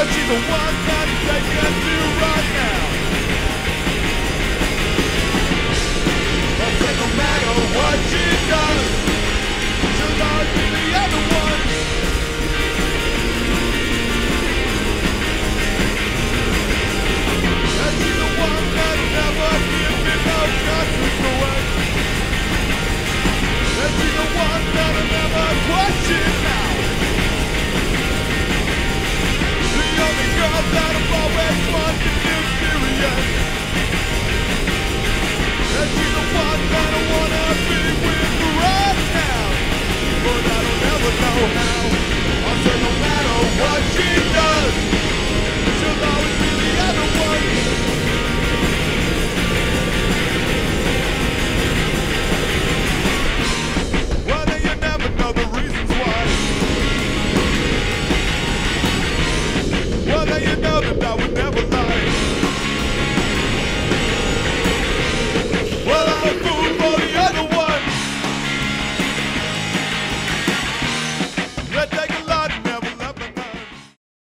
She's the one that's thing you to right now. I said no matter what you done, she'll always be the other one. And she's the one that never gives me no consequence. And she's the one that'll never question.